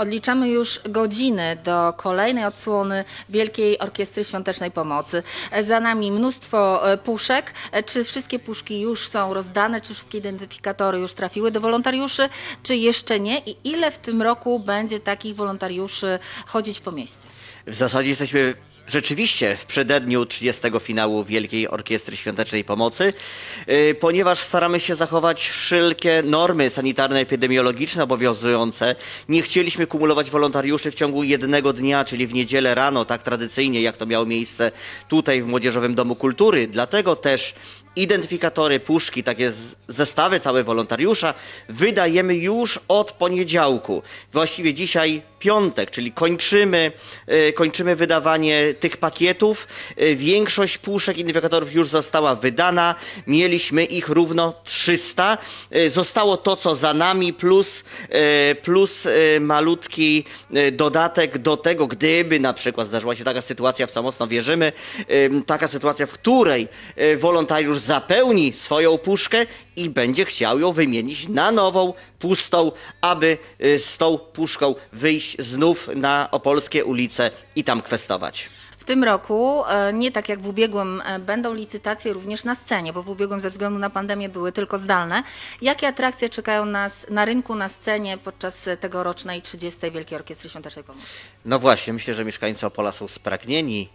Odliczamy już godziny do kolejnej odsłony Wielkiej Orkiestry Świątecznej Pomocy. Za nami mnóstwo e, puszek. E, Czy wszystkie puszki już są rozdane? Czy wszystkie identyfikatory już trafiły do wolontariuszy? Czy jeszcze nie? I ile w tym roku będzie takich wolontariuszy chodzić po mieście? W zasadzie jesteśmy rzeczywiście w przededniu 30 finału Wielkiej Orkiestry Świątecznej Pomocy, yy, ponieważ staramy się zachować wszelkie normy sanitarno-epidemiologiczne obowiązujące. Nie chcieliśmy kumulować wolontariuszy w ciągu jednego dnia, czyli w niedzielę rano, tak tradycyjnie, jak to miało miejsce tutaj w Młodzieżowym Domu Kultury. Dlatego też identyfikatory, puszki, takie zestawy całe wolontariusza wydajemy już od poniedziałku. Właściwie dzisiaj piątek, czyli kończymy, e, kończymy wydawanie tych pakietów. E, Większość puszek identyfikatorów już została wydana. Mieliśmy ich równo 300. E, Zostało to, co za nami, plus, plus malutki dodatek do tego, gdyby na przykład zdarzyła się taka sytuacja, w co mocno wierzymy, taka sytuacja, w której e, wolontariusz zapełni swoją puszkę i będzie chciał ją wymienić na nową, pustą, aby e, z tą puszką wyjść znów na opolskie ulice i tam kwestować. W tym roku, e, nie tak jak w ubiegłym, e, będą licytacje również na scenie, bo w ubiegłym ze względu na pandemię były tylko zdalne. Jakie atrakcje czekają nas na rynku, na scenie podczas tegorocznej 30. Wielkiej Orkiestry Świątecznej Pomocy? No właśnie, myślę, że mieszkańcy Opola są spragnieni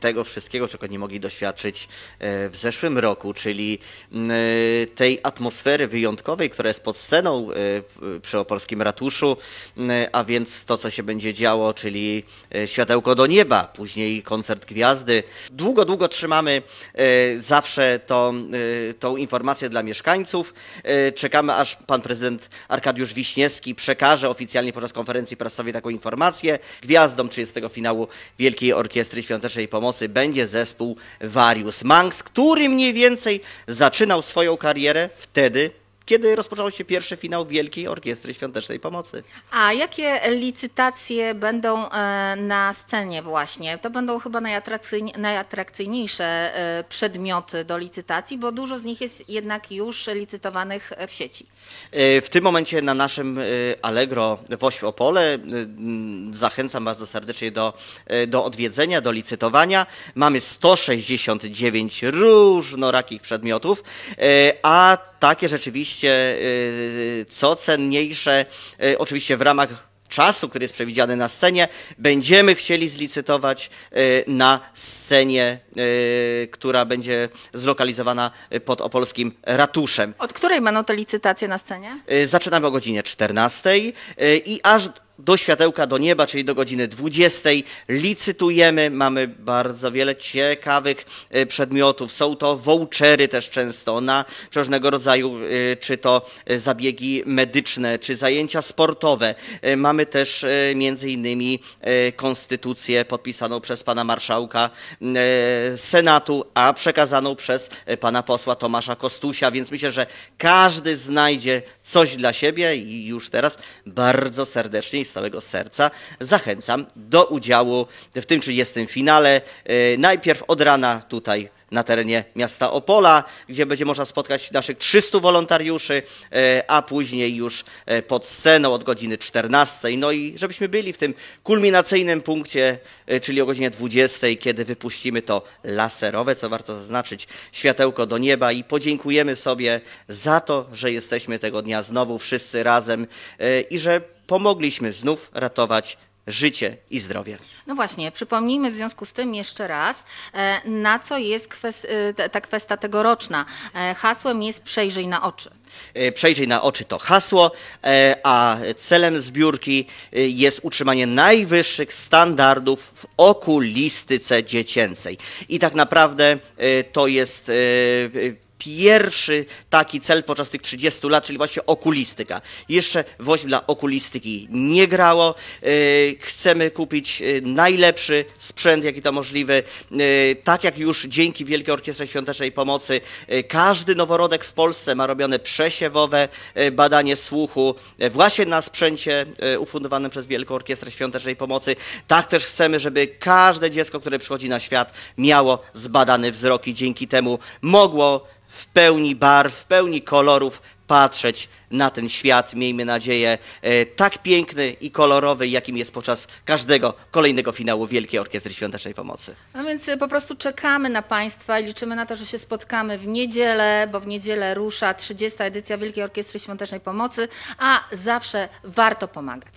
tego wszystkiego, czego nie mogli doświadczyć e, w zeszłym roku, czyli m, e, tej atmosfery wyjątkowej, która jest pod sceną e, przy opolskim ratuszu, m, a więc to, co się będzie działo, czyli e, światełko do nieba, później koncert gwiazdy. Długo, długo trzymamy e, zawsze to, e, tą informację dla mieszkańców. E, Czekamy, aż pan prezydent Arkadiusz Wiśniewski przekaże oficjalnie podczas konferencji prasowej taką informację. Gwiazdą 30 finału Wielkiej Orkiestry Świątecznej Pomocy będzie zespół Varius Manx, który mniej więcej zaczynał swoją karierę wtedy, kiedy rozpoczął się pierwszy finał Wielkiej Orkiestry Świątecznej Pomocy. A jakie licytacje będą e, na scenie właśnie? To będą chyba najatrakcyjni- najatrakcyjniejsze e, przedmioty do licytacji, bo dużo z nich jest jednak już licytowanych w sieci. E, W tym momencie na naszym Allegro w Oświopole e, m, zachęcam bardzo serdecznie do, do odwiedzenia, do licytowania. Mamy 169 różnorakich przedmiotów, a takie rzeczywiście e, co cenniejsze, e, oczywiście w ramach czasu, który jest przewidziany na scenie, będziemy chcieli zlicytować e, na scenie, która będzie zlokalizowana pod opolskim ratuszem. Od której będą te licytacje na scenie? Y, Zaczynamy o godzinie 14 y, i aż do światełka do nieba, czyli do godziny 20 licytujemy. Mamy bardzo wiele ciekawych y, przedmiotów. Są to vouchery też często na różnego rodzaju, y, czy to y, zabiegi medyczne, czy zajęcia sportowe. Mamy też między innymi konstytucję podpisaną przez pana marszałka Senatu, a przekazaną przez pana posła Tomasza Kostusia, więc myślę, że każdy znajdzie coś dla siebie i już teraz bardzo serdecznie całego serca zachęcam do udziału w tym 30 finale. Y, Najpierw od rana tutaj na terenie miasta Opola, gdzie będzie można spotkać naszych 300 wolontariuszy, e, a później już e, pod sceną od godziny 14. No i żebyśmy byli w tym kulminacyjnym punkcie, e, czyli o godzinie 20, kiedy wypuścimy to laserowe, co warto zaznaczyć, światełko do nieba i podziękujemy sobie za to, że jesteśmy tego dnia znowu wszyscy razem i że pomogliśmy znów ratować życie i zdrowie. No właśnie, przypomnijmy w związku z tym jeszcze raz, e, na co jest kwes- e, ta- kwestia tegoroczna. E, Hasłem jest przejrzyj na oczy. Przejrzyj na oczy to hasło, a celem zbiórki jest utrzymanie najwyższych standardów w okulistyce dziecięcej. I tak naprawdę to jest pierwszy taki cel podczas tych 30 lat, czyli właśnie okulistyka. Jeszcze woźb dla okulistyki nie grało. E, Chcemy kupić e, najlepszy sprzęt, jaki to możliwy. E, Tak jak już dzięki Wielkiej Orkiestrze Świątecznej Pomocy każdy noworodek w Polsce ma robione przesiewowe badanie słuchu właśnie na sprzęcie ufundowanym przez Wielką Orkiestrę Świątecznej Pomocy. Tak też chcemy, żeby każde dziecko, które przychodzi na świat miało zbadany wzrok i dzięki temu mogło w pełni barw, w pełni kolorów patrzeć na ten świat, miejmy nadzieję, e, tak piękny i kolorowy, jakim jest podczas każdego kolejnego finału Wielkiej Orkiestry Świątecznej Pomocy. No więc y, po prostu czekamy na Państwa i liczymy na to, że się spotkamy w niedzielę, bo w niedzielę rusza 30. edycja Wielkiej Orkiestry Świątecznej Pomocy, a zawsze warto pomagać.